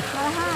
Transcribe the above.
好了哈。